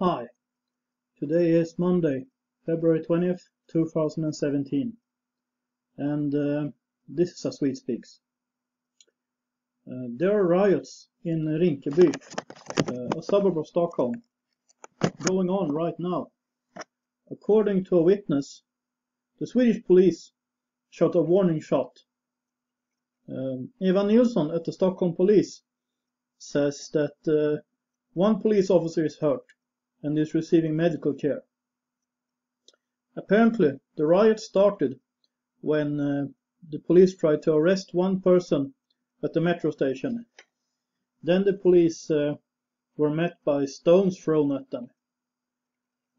Hi, today is Monday, February 20th, 2017, and uh, this is a Swede Speaks. Uh, there are riots in Rinkeby, uh, a suburb of Stockholm, going on right now. According to a witness, the Swedish police shot a warning shot. Um, Eva Nilsson at the Stockholm police says that uh, one police officer is hurt and is receiving medical care. Apparently, the riot started when uh, the police tried to arrest one person at the metro station. Then the police uh, were met by stones thrown at them.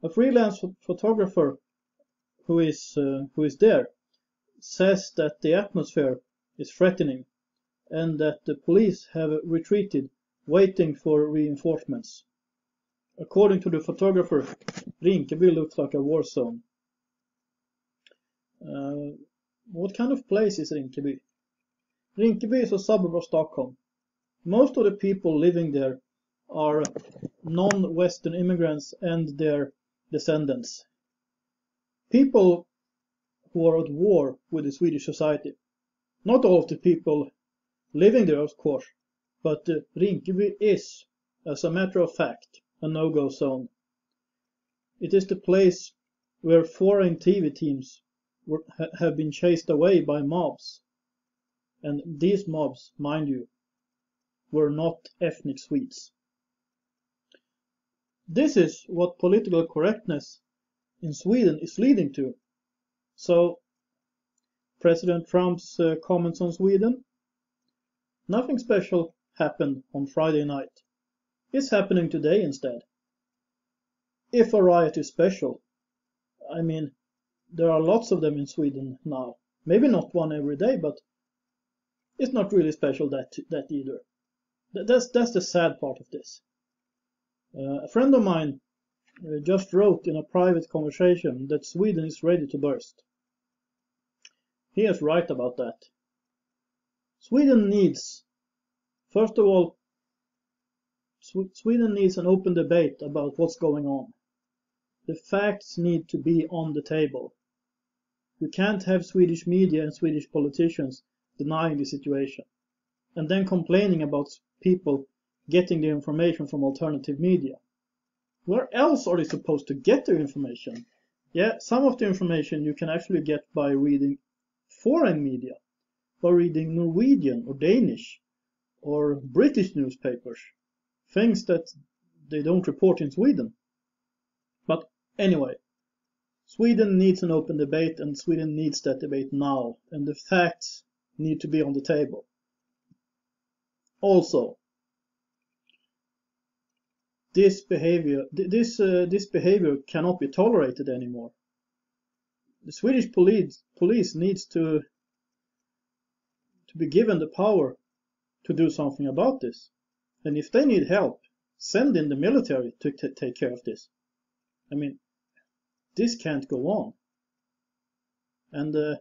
A freelance photographer who is uh, who is there says that the atmosphere is threatening and that the police have retreated waiting for reinforcements. According to the photographer, Rinkeby looks like a war zone. Uh, what kind of place is Rinkeby? Rinkeby is a suburb of Stockholm. Most of the people living there are non-Western immigrants and their descendants. People who are at war with the Swedish society. Not all of the people living there, of course, but uh, Rinkeby is, as a matter of fact, a no-go zone. It is the place where foreign TV teams were, ha, have been chased away by mobs. And these mobs, mind you, were not ethnic Swedes. This is what political correctness in Sweden is leading to. So, President Trump's uh, comments on Sweden, nothing special happened on Friday night. It's happening today instead. If a riot is special, I mean, there are lots of them in Sweden now. Maybe not one every day, but it's not really special that that either. That's that's the sad part of this. Uh, a friend of mine uh, just wrote in a private conversation that Sweden is ready to burst. He is right about that. Sweden needs, first of all, Sweden needs an open debate about what's going on. The facts need to be on the table. You can't have Swedish media and Swedish politicians denying the situation and then complaining about people getting the information from alternative media. Where else are they supposed to get their information? Yeah, some of the information you can actually get by reading foreign media, by reading Norwegian or Danish or British newspapers things that they don't report in Sweden. But anyway, Sweden needs an open debate and Sweden needs that debate now and the facts need to be on the table. Also, this behavior this uh, this behavior cannot be tolerated anymore. The Swedish police police needs to to be given the power to do something about this. And if they need help, send in the military to t- take care of this. I mean, this can't go on. And uh,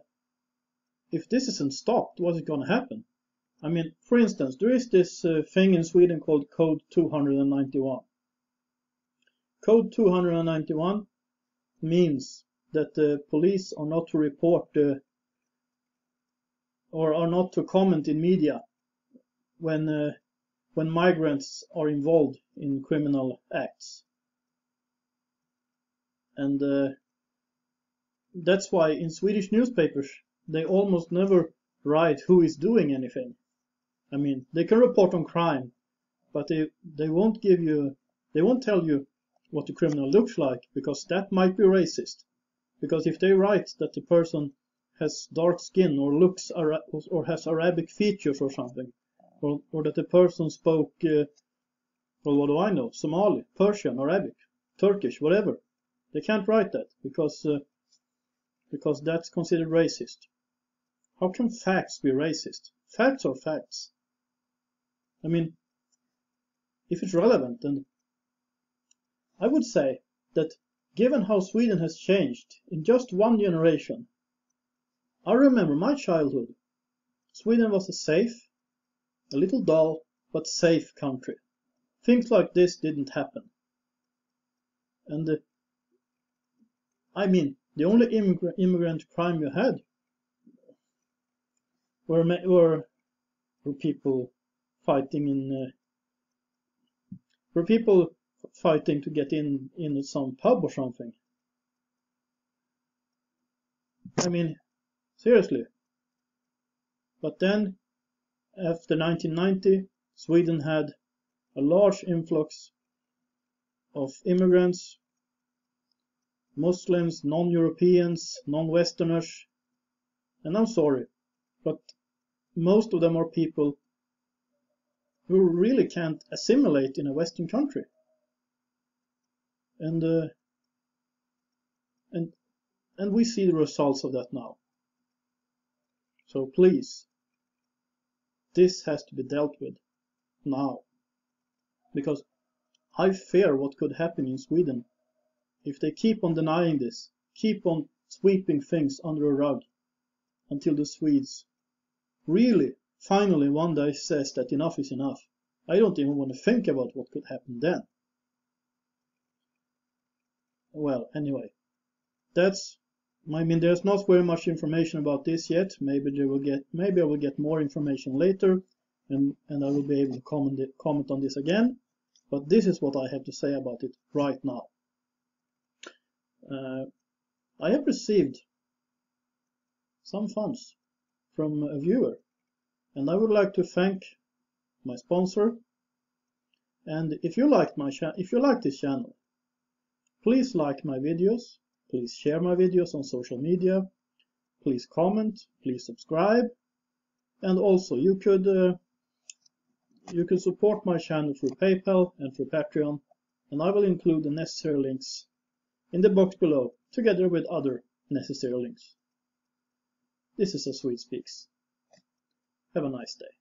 if this isn't stopped, what is going to happen? I mean, for instance, there is this uh, thing in Sweden called Code 291. Code 291 means that the police are not to report uh, or are not to comment in media when uh, when migrants are involved in criminal acts. And uh, that's why in Swedish newspapers they almost never write who is doing anything. I mean, they can report on crime, but they they won't give you they won't tell you what the criminal looks like because that might be racist. Because if they write that the person has dark skin or looks Ara- or has Arabic features or something, or, or that the person spoke, uh, well, what do I know, Somali, Persian, Arabic, Turkish, whatever. They can't write that because uh, because that's considered racist. How can facts be racist? Facts are facts. I mean, if it's relevant, then I would say that given how Sweden has changed in just one generation, I remember my childhood. Sweden was a safe, a little dull, but safe country. Things like this didn't happen. And uh, I mean, the only immigrant, immigrant crime you had were were, were people fighting in uh, were people fighting to get in in some pub or something. I mean, seriously. But then, after 1990, Sweden had a large influx of immigrants, Muslims, non-Europeans, non-Westerners, and I'm sorry, but most of them are people who really can't assimilate in a Western country. And uh, and and we see the results of that now. So please, this has to be dealt with now. Because I fear what could happen in Sweden if they keep on denying this, keep on sweeping things under a rug until the Swedes really finally one day says that enough is enough. I don't even want to think about what could happen then. Well, anyway, that's I mean, there's not very much information about this yet. Maybe they will get, maybe I will get more information later, and and I will be able to comment comment on this again. But this is what I have to say about it right now. Uh, I have received some funds from a viewer, and I would like to thank my sponsor. And if you liked my if you like this channel, please like my videos Please share my videos on social media. Please comment. Please subscribe. And also, you could uh, you can support my channel through PayPal and through Patreon, and I will include the necessary links in the box below, together with other necessary links. This is a Swede Speaks. Have a nice day.